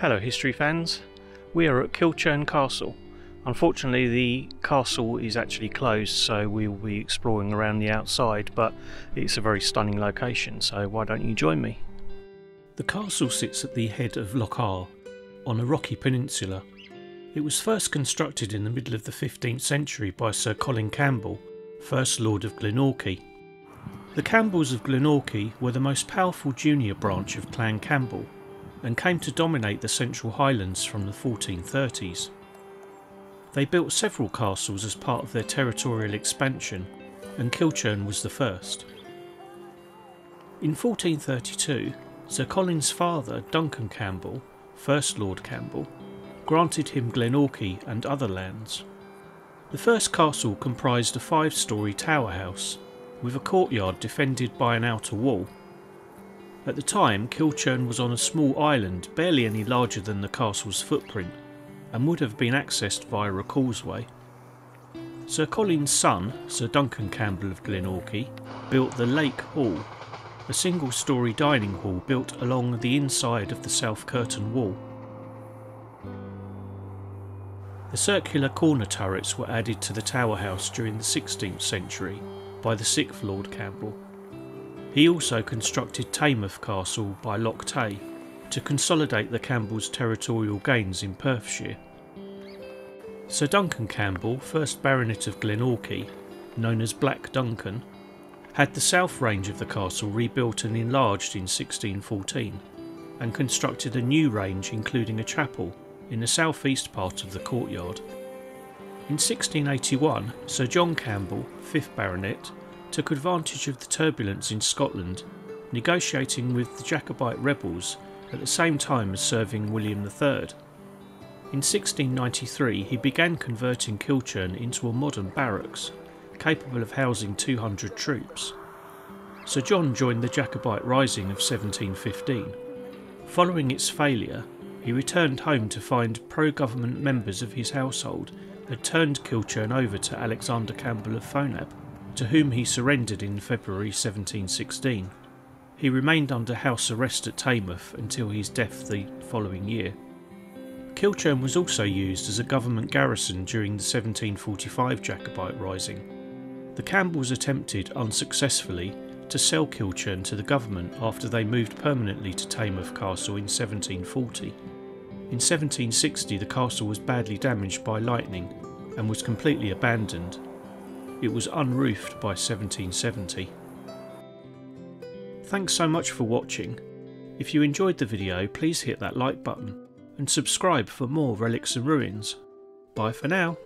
Hello, history fans. We are at Kilchurn Castle. Unfortunately, the castle is actually closed, so we will be exploring around the outside, but it's a very stunning location, so why don't you join me? The castle sits at the head of Loch Awe, on a rocky peninsula. It was first constructed in the middle of the 15th century by Sir Colin Campbell, First Lord of Glenorchy. The Campbells of Glenorchy were the most powerful junior branch of Clan Campbell and came to dominate the Central Highlands from the 1430s. They built several castles as part of their territorial expansion, and Kilchurn was the first. In 1432, Sir Colin's father, Duncan Campbell, First Lord Campbell, granted him Glenorchy and other lands. The first castle comprised a five storey tower house, with a courtyard defended by an outer wall at the time, Kilchurn was on a small island barely any larger than the castle's footprint and would have been accessed via a causeway. Sir Colin's son, Sir Duncan Campbell of Glenorchy, built the Laich Hall, a single storey dining hall built along the inside of the south curtain wall. The circular corner turrets were added to the tower house during the 16th century by the 6th Lord Campbell he also constructed Taymouth Castle by Loch Tay to consolidate the Campbells' territorial gains in Perthshire. Sir Duncan Campbell, 1st Baronet of Glenorchy, known as Black Duncan, had the south range of the castle rebuilt and enlarged in 1614 and constructed a new range including a chapel in the southeast part of the courtyard. In 1681, Sir John Campbell, 5th Baronet, took advantage of the turbulence in Scotland, negotiating with the Jacobite rebels at the same time as serving William III. In 1693 he began converting Kilchurn into a modern barracks, capable of housing 200 troops. Sir John joined the Jacobite Rising of 1715. Following its failure, he returned home to find pro government members of his household had turned Kilchurn over to Alexander Campbell of Fonab to whom he surrendered in February 1716. He remained under house arrest at Taymouth until his death the following year. Kilchurn was also used as a government garrison during the 1745 Jacobite Rising. The Campbells attempted, unsuccessfully, to sell Kilchurn to the government after they moved permanently to Taymouth Castle in 1740. In 1760 the castle was badly damaged by lightning and was completely abandoned it was unroofed by 1770. Thanks so much for watching. If you enjoyed the video please hit that like button and subscribe for more relics and ruins. Bye for now.